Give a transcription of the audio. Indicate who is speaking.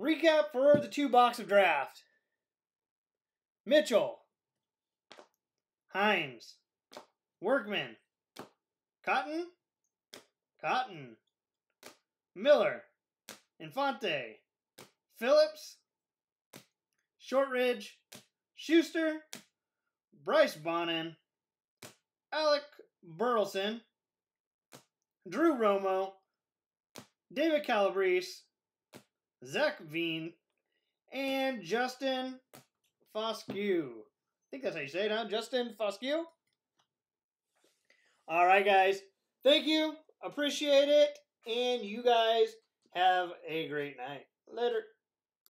Speaker 1: Recap for the two box of draft. Mitchell, Hines, Workman, Cotton, Cotton, Miller, Infante, Phillips, Shortridge, Schuster, Bryce Bonnin, Alec Burleson, Drew Romo, David Calabrese, Zac Veen, and Justin Foscue. I think that's how you say it, huh? Justin Foscue? All right, guys. Thank you. Appreciate it. And you guys have a great night. Later.